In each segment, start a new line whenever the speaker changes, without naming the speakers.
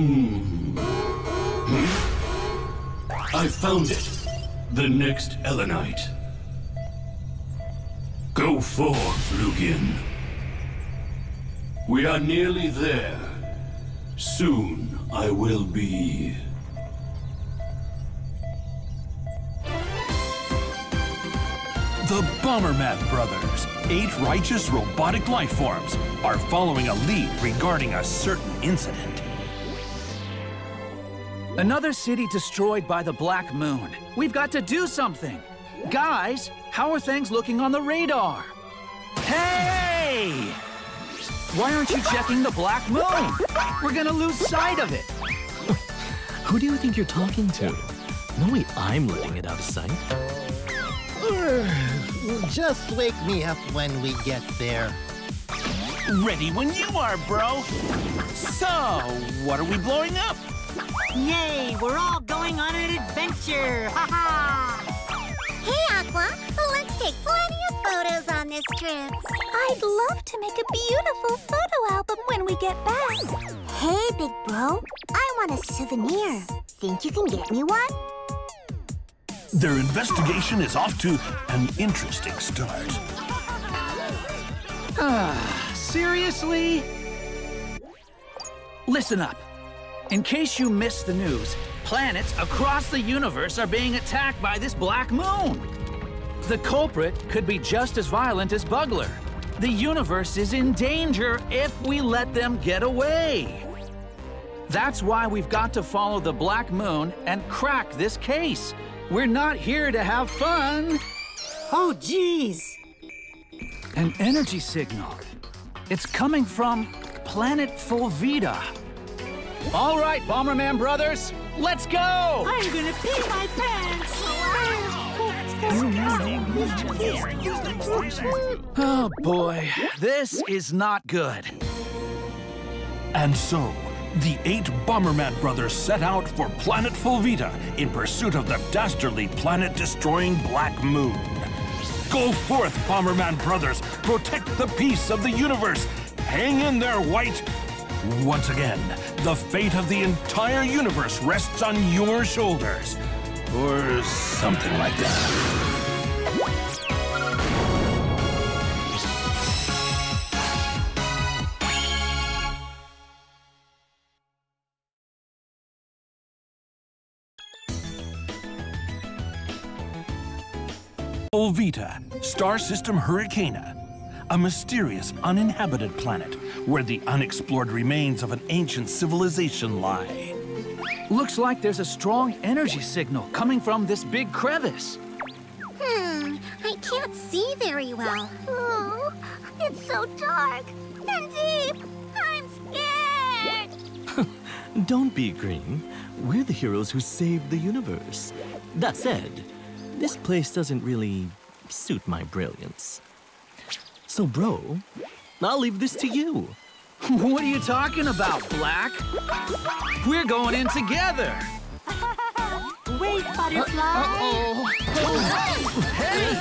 Hmm. I found it. The next Elenite. Go forth, Lugin. We are nearly there. Soon I will be.
The Bomberman Brothers, eight righteous robotic life forms, are following a lead regarding a certain incident.
Another city destroyed by the Black Moon. We've got to do something. Guys, how are things looking on the radar? Hey! Why aren't you checking the Black Moon? We're gonna lose sight of it.
Who do you think you're talking to? No way I'm letting it out of sight.
Just wake me up when we get there.
Ready when you are, bro. So, what are we blowing up?
Yay, we're all going on an adventure! Ha ha!
Hey, Aqua, let's take plenty of photos on this trip. I'd love to make a beautiful photo album when we get back. Hey, big bro, I want a souvenir. Think you can get me one?
Their investigation is off to an interesting start.
Ah, seriously? Listen up. In case you missed the news, planets across the universe are being attacked by this black moon. The culprit could be just as violent as Buggler. The universe is in danger if we let them get away. That's why we've got to follow the black moon and crack this case. We're not here to have fun.
Oh, geez!
An energy signal. It's coming from planet Fulvita. All right, Bomberman brothers, let's go!
I'm gonna pee my pants!
Oh boy, this is not good.
And so, the eight Bomberman brothers set out for planet Fulvita in pursuit of the dastardly planet-destroying Black Moon. Go forth, Bomberman brothers! Protect the peace of the universe! Hang in there, White! Once again, the fate of the entire universe rests on your shoulders. Or something like that. Olvita, star system Hurricana, a mysterious uninhabited planet where the unexplored remains of an ancient civilization lie.
Looks like there's a strong energy signal coming from this big crevice.
Hmm, I can't see very well. Oh, it's so dark and deep. I'm scared.
Don't be green. We're the heroes who saved the universe. That said, this place doesn't really suit my brilliance. So, bro, I'll leave this to you.
What are you talking about, Black? We're going in together.
Wait, Butterfly!
Uh-oh. Hey!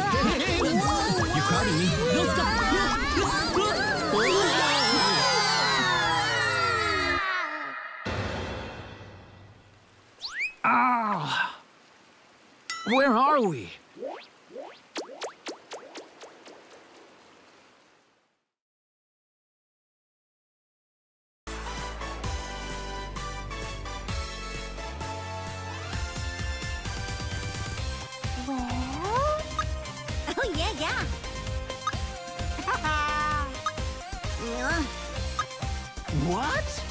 You're crowding me. No, stop.
Ah! Where are we?
What?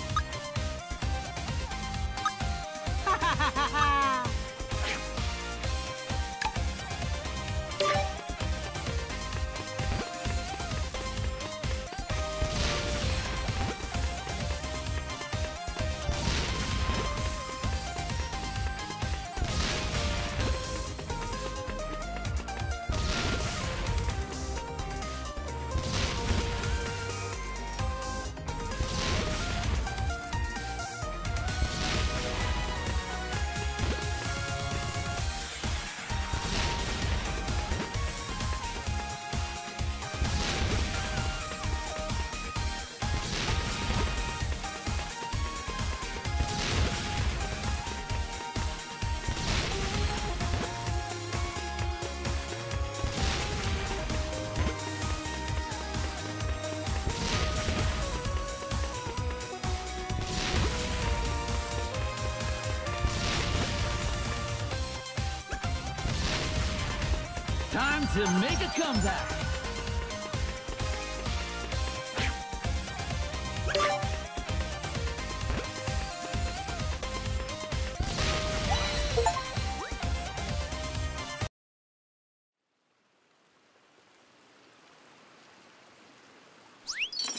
Time to make a comeback.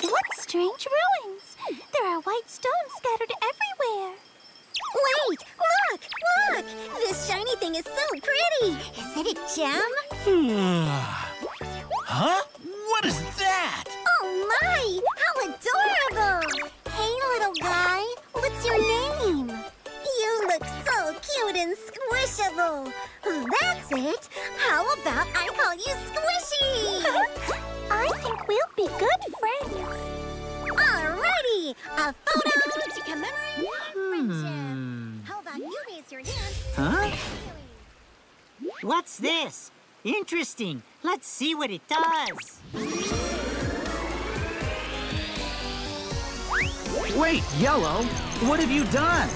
What strange ruins! There are white stones scattered everywhere. Wait! Look! Look! This shiny thing is so pretty! Is it a gem? Hmm.
Huh? What is that?
Oh my! How adorable! Hey, little guy, what's your name? You look so cute and squishable. That's it. How about I call you Squishy? I think we'll be good friends. Alrighty, a photo to commemorate our friendship. Hmm. How about you raise your hand?
Huh? What's this? Interesting. Let's see what it does.
Wait, Yellow, what have you done?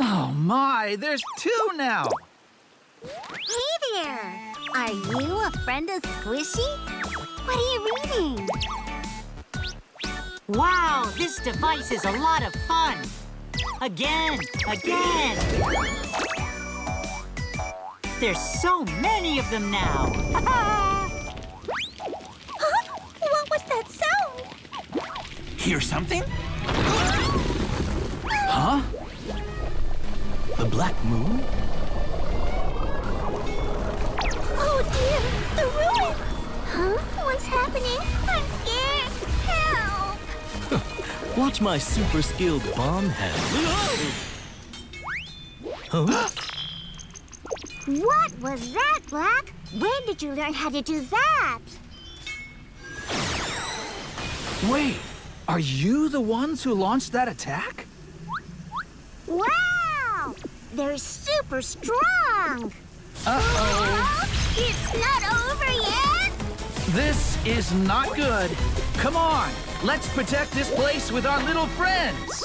Oh my, there's two now.
Hey there! Are you a friend of Squishy? What are you reading?
Wow, this device is a lot of fun. Again, again. There's so many of them now.
Huh? What was that sound?
Hear something?
Huh?
The Black Moon?
Oh dear, the ruins! Huh? What's happening? I'm scared. Help!
Watch my super skilled bomb hand. Huh?
What was that, Black? When did you learn how to do that?
Wait, are you the ones who launched that attack?
Wow! They're super strong!
Uh-oh.
It's not over yet?
This is not good. Come on, let's protect this place with our little friends.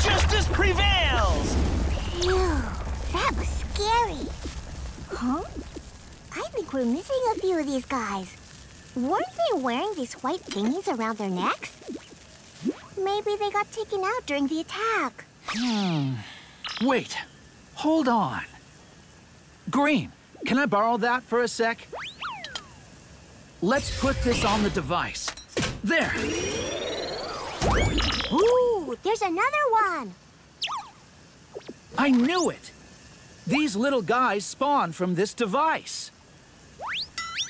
Justice prevails!
Phew, that was scary. Huh? I think we're missing a few of these guys. Weren't they wearing these white thingies around their necks? Maybe they got taken out during the attack. Hmm.
Wait, hold on. Green, can I borrow that for a sec? Let's put this on the device. There.
Ooh, there's another one.
I knew it. These little guys spawned from this device.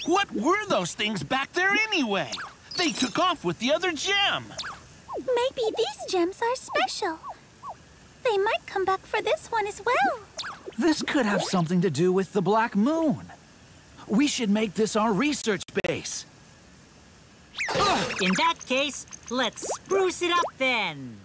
What were those things back there anyway? They took off with the other gem.
Maybe these gems are special. They might come back for this one as well.
This could have something to do with the Black Moon. We should make this our research base.
In that case, let's spruce it up then.